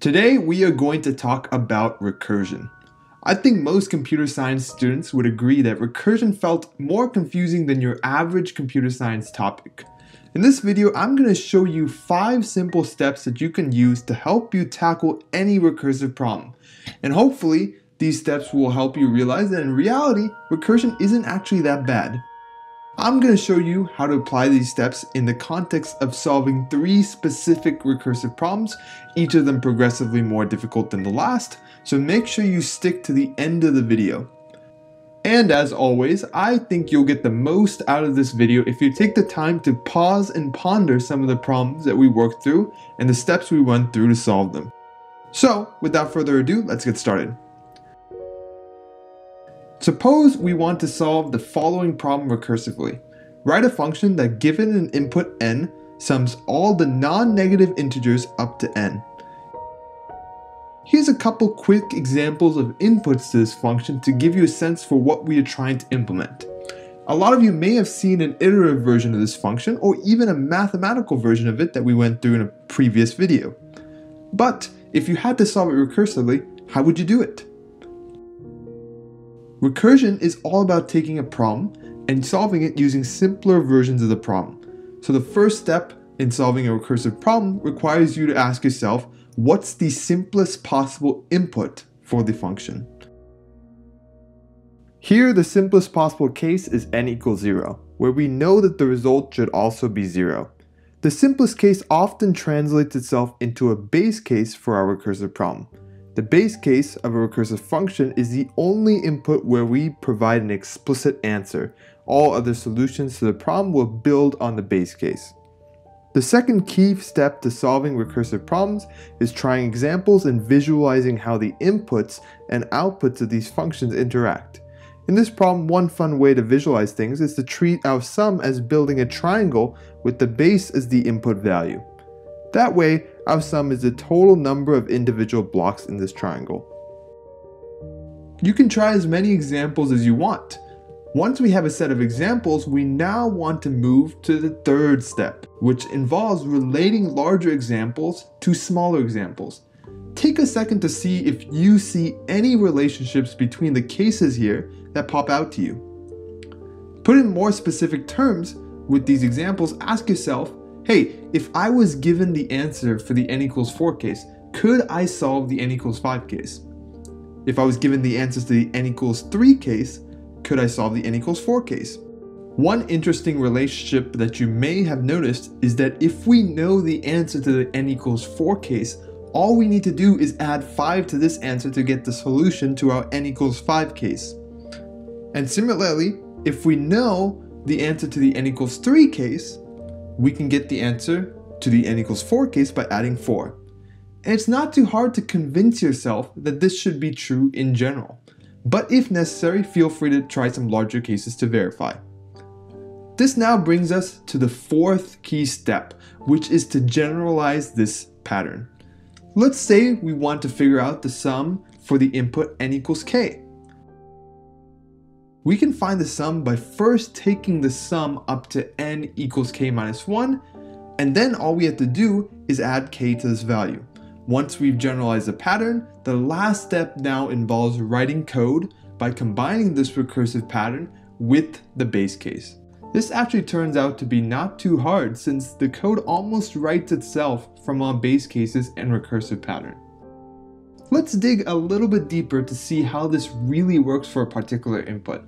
Today we are going to talk about recursion. I think most computer science students would agree that recursion felt more confusing than your average computer science topic. In this video, I'm going to show you 5 simple steps that you can use to help you tackle any recursive problem. And hopefully, these steps will help you realize that in reality, recursion isn't actually that bad. I'm going to show you how to apply these steps in the context of solving three specific recursive problems, each of them progressively more difficult than the last, so make sure you stick to the end of the video. And as always, I think you'll get the most out of this video if you take the time to pause and ponder some of the problems that we worked through and the steps we went through to solve them. So, without further ado, let's get started. Suppose we want to solve the following problem recursively. Write a function that given an input n, sums all the non-negative integers up to n. Here's a couple quick examples of inputs to this function to give you a sense for what we are trying to implement. A lot of you may have seen an iterative version of this function or even a mathematical version of it that we went through in a previous video. But if you had to solve it recursively, how would you do it? Recursion is all about taking a problem and solving it using simpler versions of the problem. So the first step in solving a recursive problem requires you to ask yourself, what's the simplest possible input for the function? Here, the simplest possible case is n equals 0, where we know that the result should also be 0. The simplest case often translates itself into a base case for our recursive problem. The base case of a recursive function is the only input where we provide an explicit answer. All other solutions to the problem will build on the base case. The second key step to solving recursive problems is trying examples and visualizing how the inputs and outputs of these functions interact. In this problem, one fun way to visualize things is to treat our sum as building a triangle with the base as the input value. That way, our sum is the total number of individual blocks in this triangle. You can try as many examples as you want. Once we have a set of examples, we now want to move to the third step, which involves relating larger examples to smaller examples. Take a second to see if you see any relationships between the cases here that pop out to you. Put in more specific terms, with these examples, ask yourself hey, if I was given the answer for the n equals 4 case, could I solve the n equals 5 case? If I was given the answers to the n equals 3 case, could I solve the n equals 4 case? One interesting relationship that you may have noticed is that if we know the answer to the n equals 4 case, all we need to do is add 5 to this answer to get the solution to our n equals 5 case. And similarly, if we know the answer to the n equals 3 case, we can get the answer to the n equals 4 case by adding 4. And it's not too hard to convince yourself that this should be true in general. But if necessary, feel free to try some larger cases to verify. This now brings us to the fourth key step, which is to generalize this pattern. Let's say we want to figure out the sum for the input n equals k. We can find the sum by first taking the sum up to n equals k minus 1, and then all we have to do is add k to this value. Once we've generalized the pattern, the last step now involves writing code by combining this recursive pattern with the base case. This actually turns out to be not too hard since the code almost writes itself from our base cases and recursive pattern. Let's dig a little bit deeper to see how this really works for a particular input.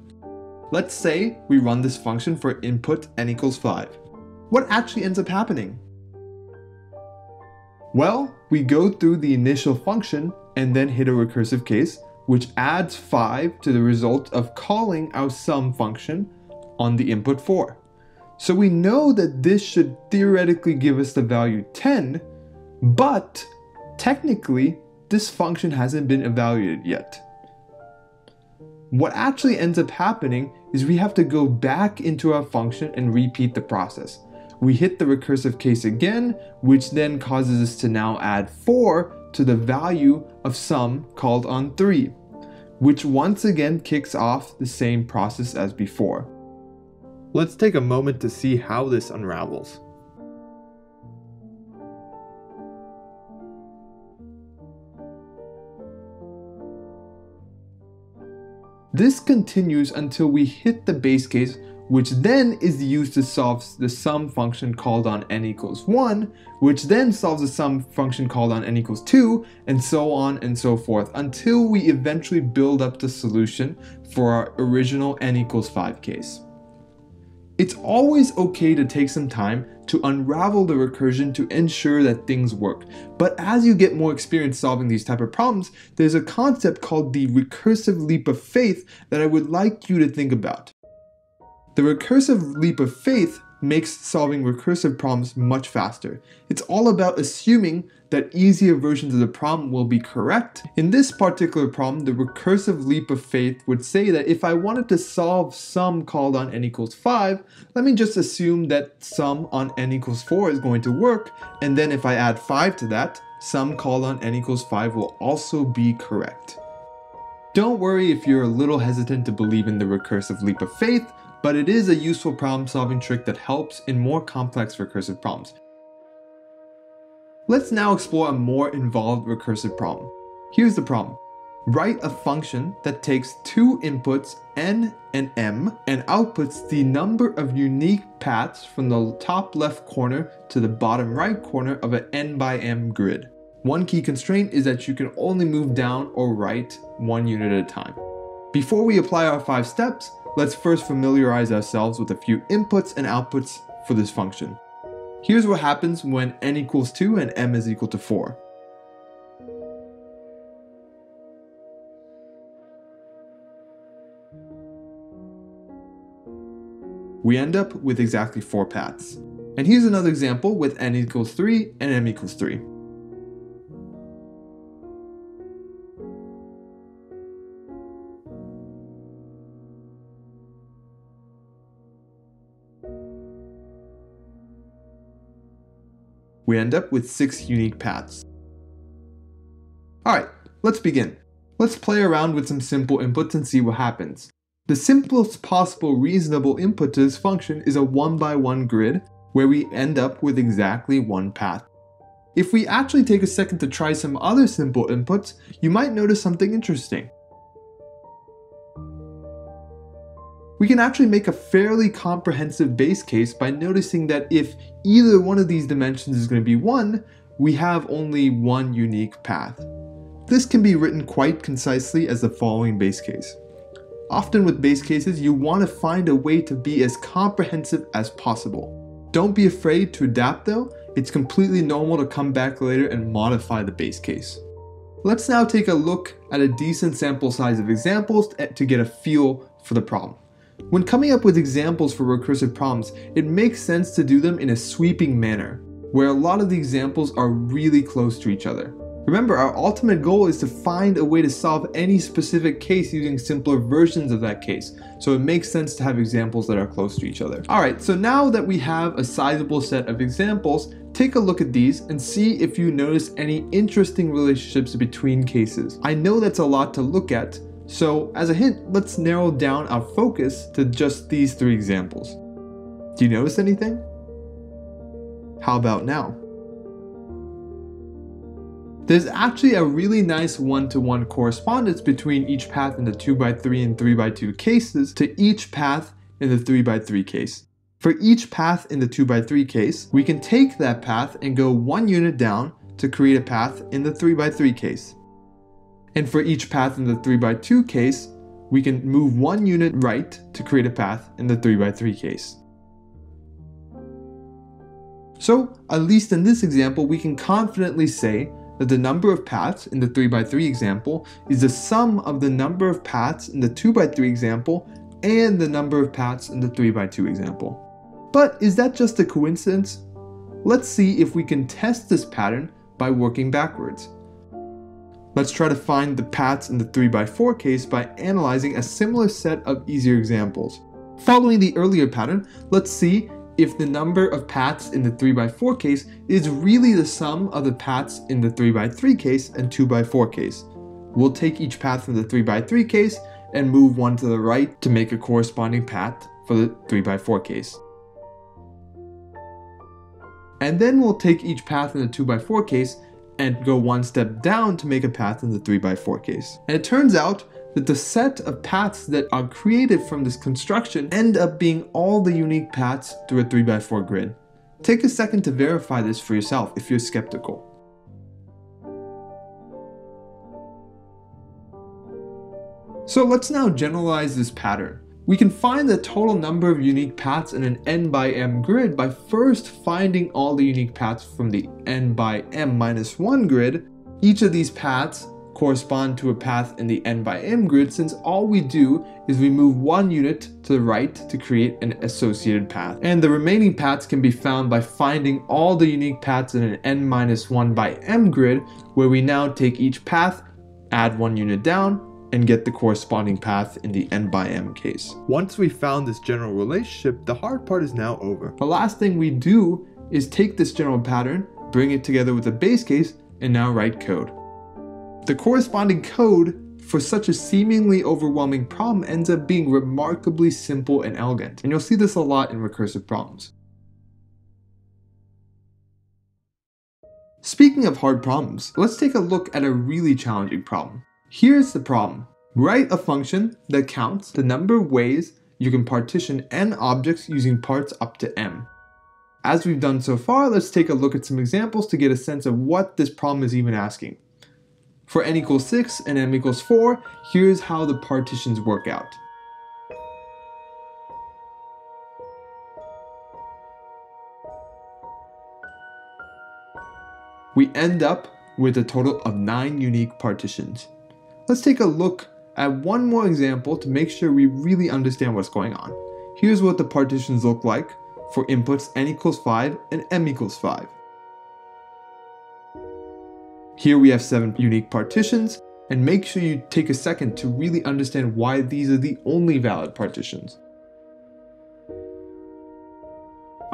Let's say we run this function for input n equals 5. What actually ends up happening? Well, we go through the initial function and then hit a recursive case, which adds 5 to the result of calling our sum function on the input 4. So we know that this should theoretically give us the value 10, but technically this function hasn't been evaluated yet. What actually ends up happening is we have to go back into our function and repeat the process. We hit the recursive case again, which then causes us to now add 4 to the value of sum called on 3, which once again kicks off the same process as before. Let's take a moment to see how this unravels. This continues until we hit the base case, which then is used to solve the sum function called on n equals 1, which then solves the sum function called on n equals 2, and so on and so forth, until we eventually build up the solution for our original n equals 5 case. It's always okay to take some time to unravel the recursion to ensure that things work. But as you get more experience solving these type of problems, there's a concept called the recursive leap of faith that I would like you to think about. The recursive leap of faith makes solving recursive problems much faster. It's all about assuming that easier versions of the problem will be correct. In this particular problem, the recursive leap of faith would say that if I wanted to solve sum called on n equals 5, let me just assume that sum on n equals 4 is going to work, and then if I add 5 to that, sum called on n equals 5 will also be correct. Don't worry if you're a little hesitant to believe in the recursive leap of faith, but it is a useful problem solving trick that helps in more complex recursive problems. Let's now explore a more involved recursive problem. Here's the problem. Write a function that takes two inputs n and m and outputs the number of unique paths from the top left corner to the bottom right corner of an n by m grid. One key constraint is that you can only move down or right one unit at a time. Before we apply our five steps, let's first familiarize ourselves with a few inputs and outputs for this function. Here's what happens when n equals 2 and m is equal to 4. We end up with exactly 4 paths. And here's another example with n equals 3 and m equals 3. We end up with six unique paths. Alright, let's begin. Let's play around with some simple inputs and see what happens. The simplest possible reasonable input to this function is a one by one grid where we end up with exactly one path. If we actually take a second to try some other simple inputs, you might notice something interesting. We can actually make a fairly comprehensive base case by noticing that if either one of these dimensions is going to be 1, we have only one unique path. This can be written quite concisely as the following base case. Often with base cases, you want to find a way to be as comprehensive as possible. Don't be afraid to adapt though, it's completely normal to come back later and modify the base case. Let's now take a look at a decent sample size of examples to get a feel for the problem. When coming up with examples for recursive problems, it makes sense to do them in a sweeping manner, where a lot of the examples are really close to each other. Remember, our ultimate goal is to find a way to solve any specific case using simpler versions of that case, so it makes sense to have examples that are close to each other. Alright, so now that we have a sizable set of examples, take a look at these and see if you notice any interesting relationships between cases. I know that's a lot to look at, so as a hint, let's narrow down our focus to just these three examples. Do you notice anything? How about now? There's actually a really nice one-to-one -one correspondence between each path in the 2x3 and 3x2 cases to each path in the 3x3 case. For each path in the 2x3 case, we can take that path and go one unit down to create a path in the 3x3 case. And for each path in the 3x2 case, we can move one unit right to create a path in the 3x3 case. So, at least in this example, we can confidently say that the number of paths in the 3x3 example is the sum of the number of paths in the 2x3 example and the number of paths in the 3x2 example. But is that just a coincidence? Let's see if we can test this pattern by working backwards. Let's try to find the paths in the 3x4 case by analyzing a similar set of easier examples. Following the earlier pattern, let's see if the number of paths in the 3x4 case is really the sum of the paths in the 3x3 case and 2x4 case. We'll take each path from the 3x3 case and move one to the right to make a corresponding path for the 3x4 case. And then we'll take each path in the 2x4 case and go one step down to make a path in the 3x4 case. And it turns out that the set of paths that are created from this construction end up being all the unique paths through a 3x4 grid. Take a second to verify this for yourself if you're skeptical. So let's now generalize this pattern. We can find the total number of unique paths in an n by m grid by first finding all the unique paths from the n by m minus 1 grid. Each of these paths correspond to a path in the n by m grid since all we do is we move one unit to the right to create an associated path. And the remaining paths can be found by finding all the unique paths in an n minus 1 by m grid where we now take each path, add one unit down, and get the corresponding path in the n by m case. Once we found this general relationship, the hard part is now over. The last thing we do is take this general pattern, bring it together with a base case, and now write code. The corresponding code for such a seemingly overwhelming problem ends up being remarkably simple and elegant, and you'll see this a lot in recursive problems. Speaking of hard problems, let's take a look at a really challenging problem. Here's the problem. Write a function that counts the number of ways you can partition n objects using parts up to m. As we've done so far, let's take a look at some examples to get a sense of what this problem is even asking. For n equals 6 and m equals 4, here's how the partitions work out. We end up with a total of 9 unique partitions. Let's take a look at one more example to make sure we really understand what's going on. Here's what the partitions look like for inputs n equals 5 and m equals 5. Here we have 7 unique partitions, and make sure you take a second to really understand why these are the only valid partitions.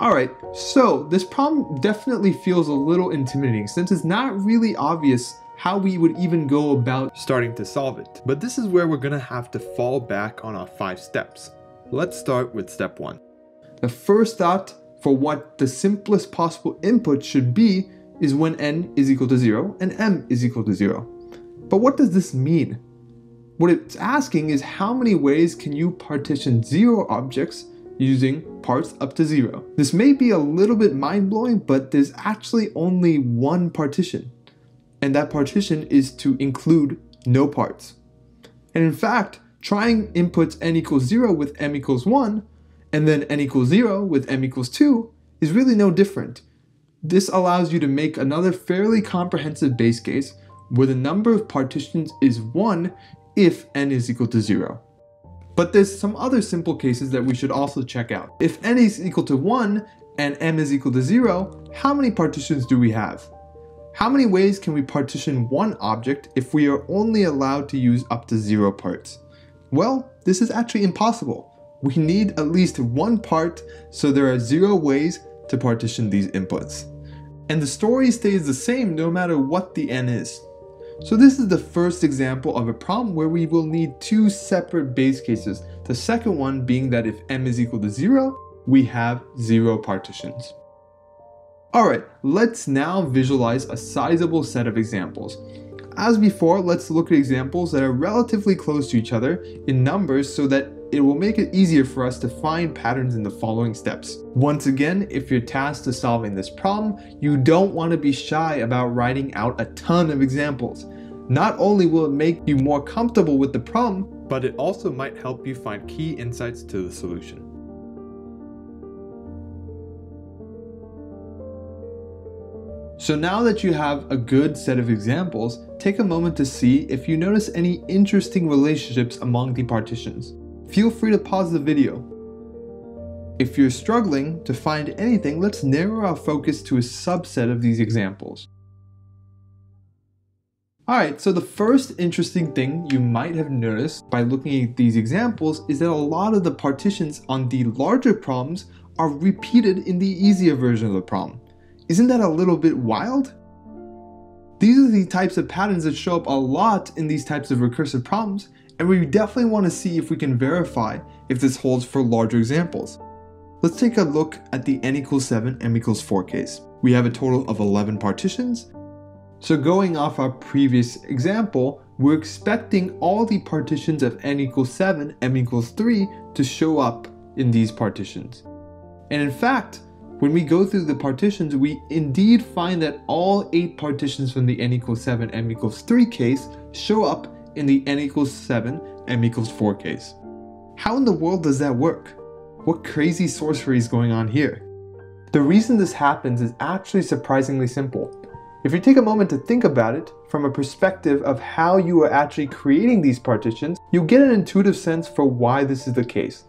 Alright, so this problem definitely feels a little intimidating since it's not really obvious how we would even go about starting to solve it. But this is where we're gonna have to fall back on our five steps. Let's start with step one. The first thought for what the simplest possible input should be is when n is equal to zero and m is equal to zero. But what does this mean? What it's asking is how many ways can you partition zero objects using parts up to zero. This may be a little bit mind blowing, but there's actually only one partition and that partition is to include no parts. And in fact, trying inputs n equals 0 with m equals 1, and then n equals 0 with m equals 2 is really no different. This allows you to make another fairly comprehensive base case where the number of partitions is 1 if n is equal to 0. But there's some other simple cases that we should also check out. If n is equal to 1 and m is equal to 0, how many partitions do we have? How many ways can we partition one object if we are only allowed to use up to zero parts? Well, this is actually impossible. We need at least one part, so there are zero ways to partition these inputs. And the story stays the same no matter what the n is. So this is the first example of a problem where we will need two separate base cases. The second one being that if m is equal to zero, we have zero partitions. Alright, let's now visualize a sizable set of examples. As before, let's look at examples that are relatively close to each other in numbers so that it will make it easier for us to find patterns in the following steps. Once again, if you're tasked to solving this problem, you don't want to be shy about writing out a ton of examples. Not only will it make you more comfortable with the problem, but it also might help you find key insights to the solution. So now that you have a good set of examples, take a moment to see if you notice any interesting relationships among the partitions. Feel free to pause the video. If you're struggling to find anything, let's narrow our focus to a subset of these examples. Alright, so the first interesting thing you might have noticed by looking at these examples is that a lot of the partitions on the larger problems are repeated in the easier version of the problem. Isn't that a little bit wild? These are the types of patterns that show up a lot in these types of recursive problems, and we definitely want to see if we can verify if this holds for larger examples. Let's take a look at the n equals 7, m equals 4 case. We have a total of 11 partitions. So going off our previous example, we're expecting all the partitions of n equals 7, m equals 3 to show up in these partitions. And in fact, when we go through the partitions, we indeed find that all 8 partitions from the n equals 7, m equals 3 case show up in the n equals 7, m equals 4 case. How in the world does that work? What crazy sorcery is going on here? The reason this happens is actually surprisingly simple. If you take a moment to think about it from a perspective of how you are actually creating these partitions, you'll get an intuitive sense for why this is the case.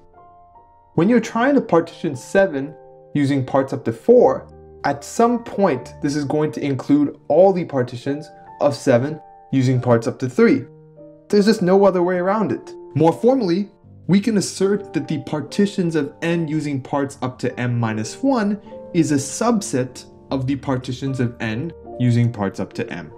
When you're trying to partition 7 using parts up to 4, at some point this is going to include all the partitions of 7 using parts up to 3. There's just no other way around it. More formally, we can assert that the partitions of n using parts up to m minus 1 is a subset of the partitions of n using parts up to m.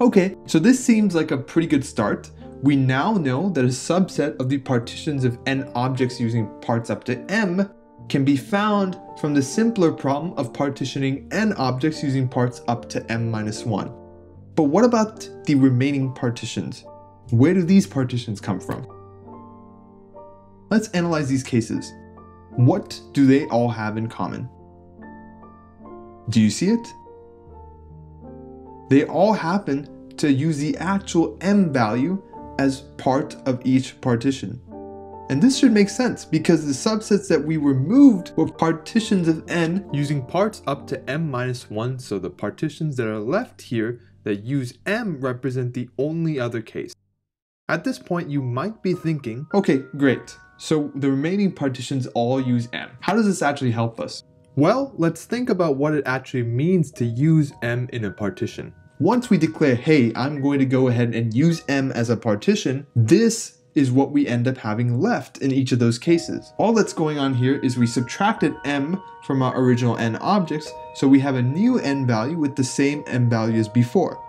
Okay, so this seems like a pretty good start. We now know that a subset of the partitions of n objects using parts up to m can be found from the simpler problem of partitioning n objects using parts up to m minus 1. But what about the remaining partitions? Where do these partitions come from? Let's analyze these cases. What do they all have in common? Do you see it? They all happen to use the actual m value as part of each partition. And this should make sense because the subsets that we removed were partitions of n using parts up to m minus 1, so the partitions that are left here that use m represent the only other case. At this point, you might be thinking, okay, great. So the remaining partitions all use m. How does this actually help us? Well, let's think about what it actually means to use m in a partition. Once we declare, hey, I'm going to go ahead and use m as a partition, this is what we end up having left in each of those cases. All that's going on here is we subtracted m from our original n objects, so we have a new n value with the same m value as before.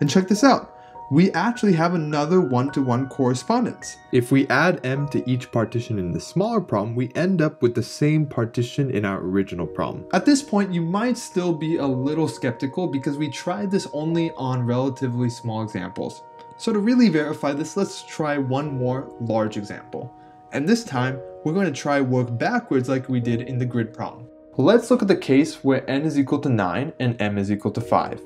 And check this out we actually have another one-to-one -one correspondence. If we add m to each partition in the smaller problem, we end up with the same partition in our original problem. At this point, you might still be a little skeptical because we tried this only on relatively small examples. So to really verify this, let's try one more large example. And this time, we're going to try work backwards like we did in the grid problem. Let's look at the case where n is equal to 9 and m is equal to 5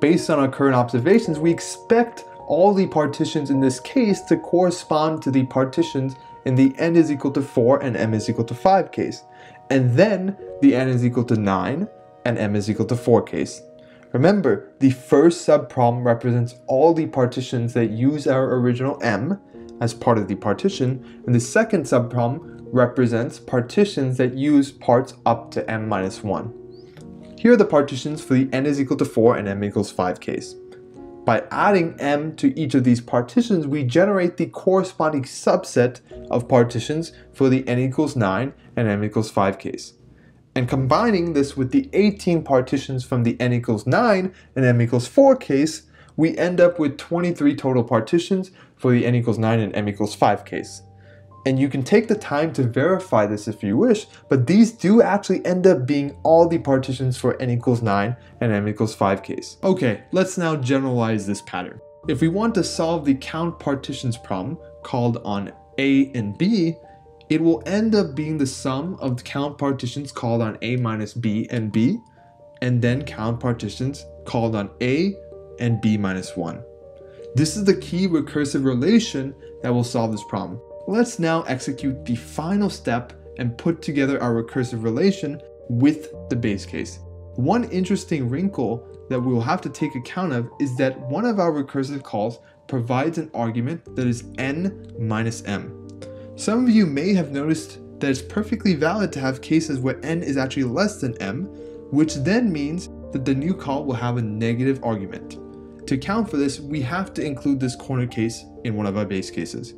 based on our current observations, we expect all the partitions in this case to correspond to the partitions in the n is equal to 4 and m is equal to 5 case, and then the n is equal to 9 and m is equal to 4 case. Remember, the first subproblem represents all the partitions that use our original m as part of the partition, and the second subproblem represents partitions that use parts up to m minus 1. Here are the partitions for the n is equal to 4 and m equals 5 case. By adding m to each of these partitions, we generate the corresponding subset of partitions for the n equals 9 and m equals 5 case. And combining this with the 18 partitions from the n equals 9 and m equals 4 case, we end up with 23 total partitions for the n equals 9 and m equals 5 case. And you can take the time to verify this if you wish, but these do actually end up being all the partitions for n equals 9 and m equals 5 case. Okay, let's now generalize this pattern. If we want to solve the count partitions problem called on A and B, it will end up being the sum of the count partitions called on A minus B and B, and then count partitions called on A and B minus 1. This is the key recursive relation that will solve this problem. Let's now execute the final step and put together our recursive relation with the base case. One interesting wrinkle that we will have to take account of is that one of our recursive calls provides an argument that is n minus m. Some of you may have noticed that it's perfectly valid to have cases where n is actually less than m, which then means that the new call will have a negative argument. To account for this, we have to include this corner case in one of our base cases.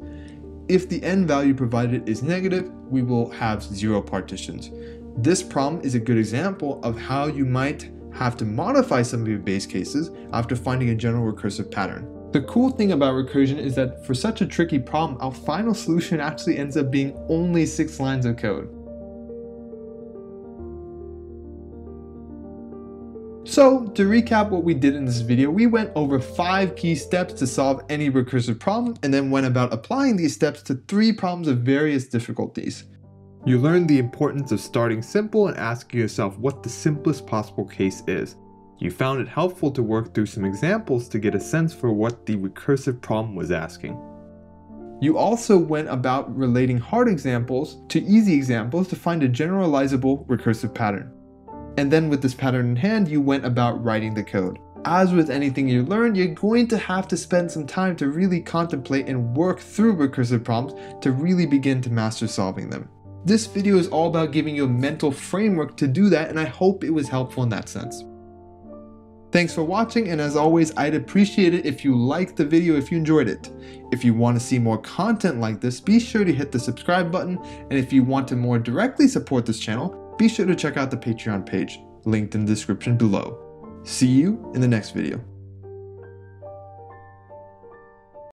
If the n value provided is negative, we will have zero partitions. This problem is a good example of how you might have to modify some of your base cases after finding a general recursive pattern. The cool thing about recursion is that for such a tricky problem, our final solution actually ends up being only six lines of code. So, to recap what we did in this video, we went over 5 key steps to solve any recursive problem and then went about applying these steps to 3 problems of various difficulties. You learned the importance of starting simple and asking yourself what the simplest possible case is. You found it helpful to work through some examples to get a sense for what the recursive problem was asking. You also went about relating hard examples to easy examples to find a generalizable recursive pattern. And then with this pattern in hand, you went about writing the code. As with anything you learn, you're going to have to spend some time to really contemplate and work through recursive problems to really begin to master solving them. This video is all about giving you a mental framework to do that and I hope it was helpful in that sense. Thanks for watching and as always I'd appreciate it if you liked the video if you enjoyed it. If you want to see more content like this be sure to hit the subscribe button and if you want to more directly support this channel be sure to check out the Patreon page, linked in the description below. See you in the next video.